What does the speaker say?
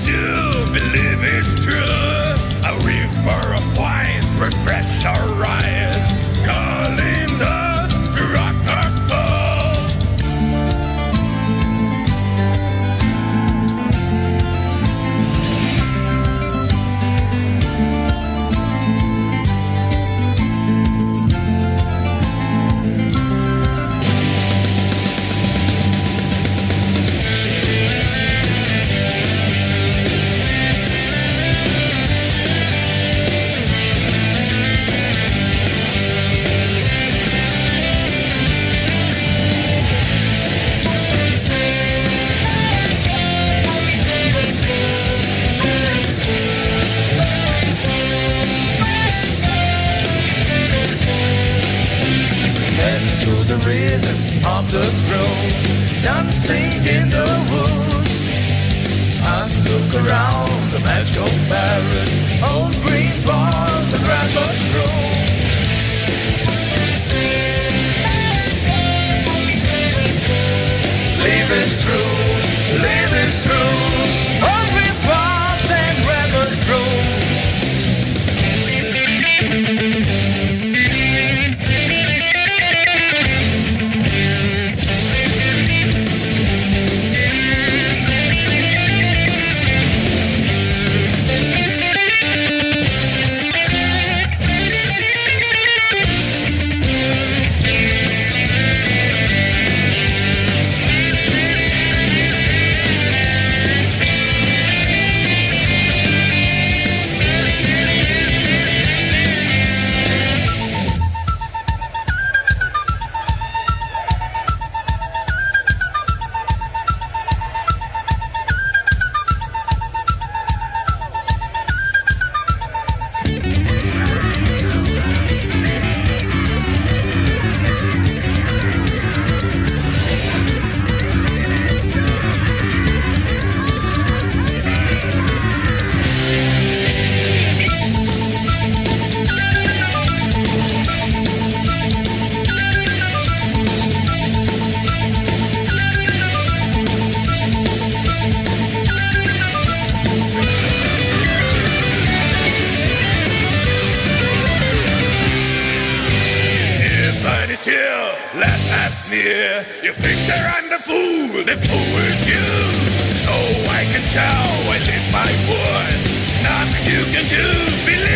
do? rhythm of the road, dancing in the woods. And look around the magical parrot, old green forest and grandma's road. let that near. You think that I'm the fool, the fool is you. So I can tell I live my word. Nothing you can do, believe.